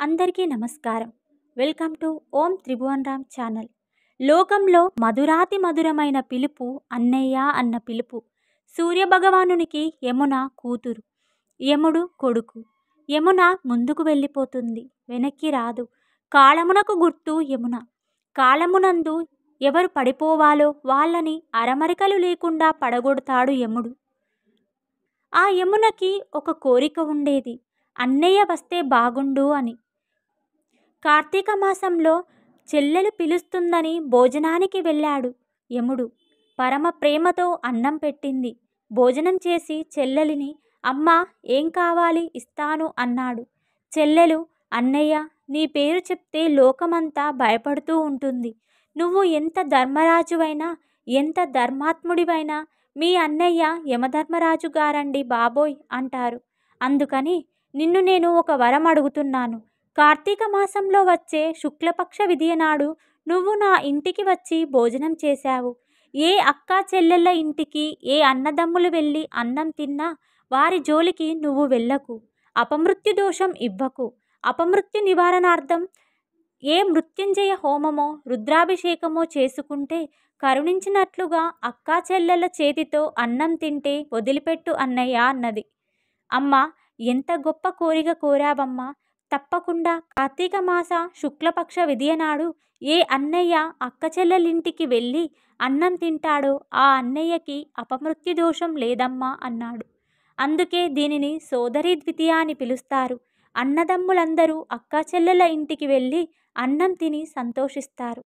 అందరికీ నమస్కారం. Welcome to Om Tribhuvan Ram channel. లోకంలో మధురాతి మధురమైన పిలుపు అన్నయ్య అన్న పిలుపు. సూర్యభగవానునికి యమున కూతురు. యముడు కొడుకు. యమున ముందుకు వెళ్ళిపోతుంది. వెనక్కి రాదు. కాలమునకు గుర్తు యమున. కాలమునందు ఎవరు పడిపోవాలో వాళ్ళని అరమరికలు లేకుండా పడగొడతాడు యముడు. ఆ యమునకి ఒక కోరిక ఉండేది. అన్నయ్య వస్తే బాగుండు అని. కార్తీక మాసంలో చెల్లెలు పిలుస్తుందని భోజనానికి వెళ్ళాడు యముడు. పరమ ప్రేమతో అన్నం పెట్టింది. భోజనం చేసి చెల్లెలిని అమ్మ ఏం కావాలి? ఇస్తాను అన్నాడు. చెల్లెలు అన్నయ్య నీ పేరు చెప్తే లోకమంతా భయపడుతూ ఉంటుంది. నువ్వు ఎంత ధర్మరాజువైనా ఎంత ధర్మాత్ముడివైనా మీ అన్నయ్య యమధర్మరాజు గారండి బాబోయ్ అంటారు. అందుకని నిన్ను నేను ఒక వరం అడుగుతున్నాను. కార్తీక మాసంలో వచ్చే శుక్లపక్ష విధియనాడు నువ్వు నా ఇంటికి వచ్చి భోజనం చేశావు. ఏ అక్క చెల్లెళ్ళ ఇంటికి ఏ అన్నదమ్ములు వెళ్ళి అన్నం తిన్నా వారి జోలికి నువ్వు వెళ్ళకు. అపమృత్యు దోషం ఇవ్వకు. అపమృత్యు నివారణార్థం ఏ మృత్యుంజయ హోమమో రుద్రాభిషేకమో చేసుకుంటే కరుణించినట్లుగా అక్కా చెల్లెళ్ళ చేతితో అన్నం తింటే వదిలిపెట్టు అన్నయ్య అన్నది. అమ్మ ఎంత గొప్ప కోరిక కోరావమ్మా. తప్పకుండా కార్తీక మాస శుక్లపక్ష విదియనాడు ఏ అన్నయ్య అక్క చెల్లెలింటికి వెళ్ళి అన్నం తింటాడో ఆ అన్నయ్యకి అపమృత్యు దోషం లేదమ్మా అన్నాడు. అందుకే దీనిని సోదరి ద్వితీయ అని పిలుస్తారు. అన్నదమ్ములందరూ అక్క చెల్లెల ఇంటికి వెళ్ళి అన్నం తిని సంతోషిస్తారు.